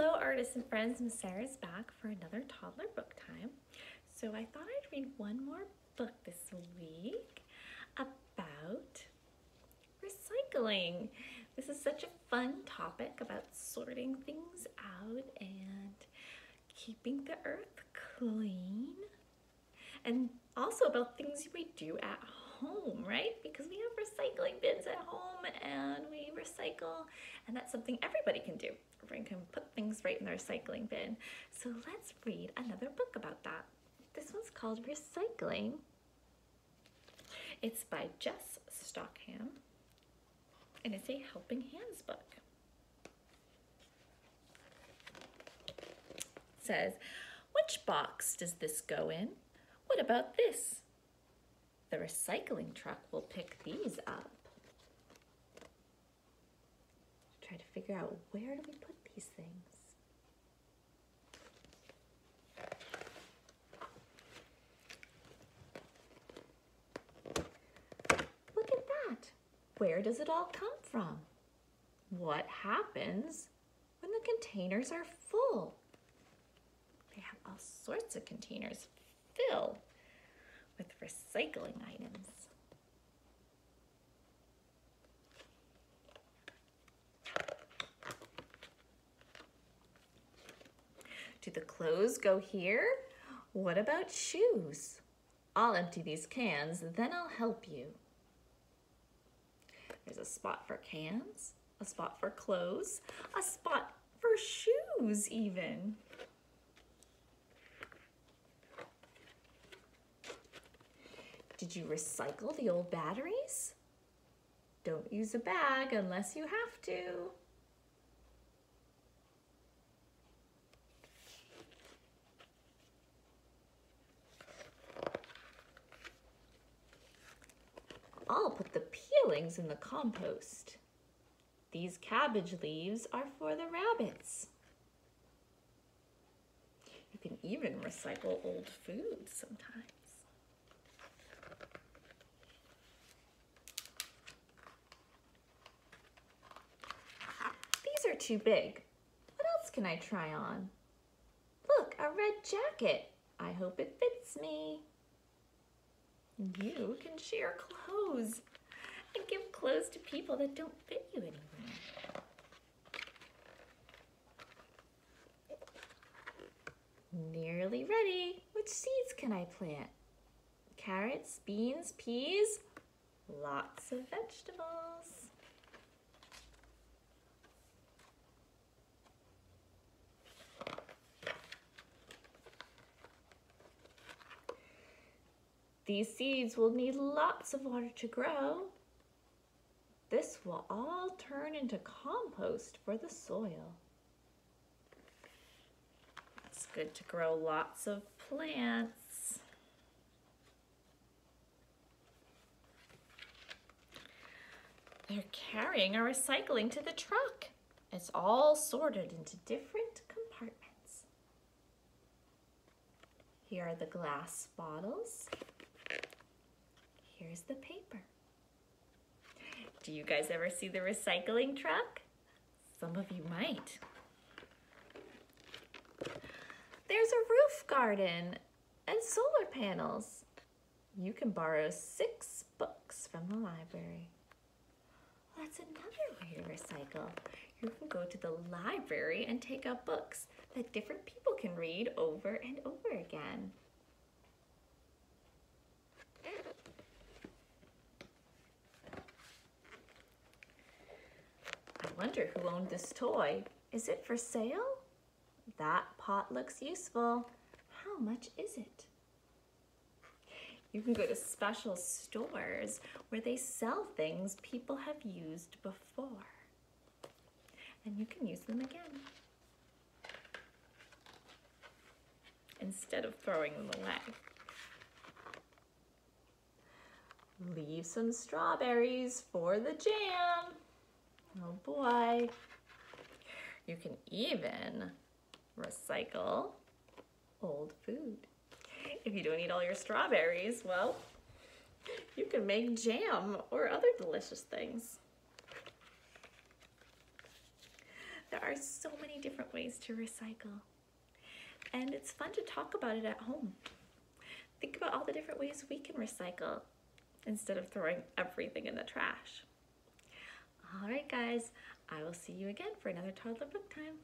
Hello artists and friends, Miss Sarah's back for another toddler book time. So I thought I'd read one more book this week about recycling. This is such a fun topic about sorting things out and keeping the earth clean and also about things we do at home, right? Because we have recycling bins at home and we recycle and that's something everybody can do. Everyone can put things right in their recycling bin. So let's read another book about that. This one's called Recycling. It's by Jess Stockham and it's a Helping Hands book. It says, which box does this go in? What about this? The recycling truck will pick these up. Try to figure out where do we put these things? Look at that. Where does it all come from? What happens when the containers are full? They have all sorts of containers fill with recycling items. Do the clothes go here? What about shoes? I'll empty these cans, then I'll help you. There's a spot for cans, a spot for clothes, a spot for shoes even. Did you recycle the old batteries? Don't use a bag unless you have to. I'll put the peelings in the compost. These cabbage leaves are for the rabbits. You can even recycle old food sometimes. are too big. What else can I try on? Look, a red jacket. I hope it fits me. You can share clothes and give clothes to people that don't fit you anymore. Nearly ready. Which seeds can I plant? Carrots, beans, peas, lots of vegetables. These seeds will need lots of water to grow. This will all turn into compost for the soil. It's good to grow lots of plants. They're carrying our recycling to the truck. It's all sorted into different compartments. Here are the glass bottles. Here's the paper. Do you guys ever see the recycling truck? Some of you might. There's a roof garden and solar panels. You can borrow six books from the library. That's another way to recycle. You can go to the library and take out books that different people can read over and over again. Wonder who owned this toy. Is it for sale? That pot looks useful. How much is it? You can go to special stores where they sell things people have used before. And you can use them again. Instead of throwing them away. Leave some strawberries for the jam. Oh boy. You can even recycle old food. If you don't eat all your strawberries, well, you can make jam or other delicious things. There are so many different ways to recycle. And it's fun to talk about it at home. Think about all the different ways we can recycle instead of throwing everything in the trash. All right, guys, I will see you again for another toddler book time.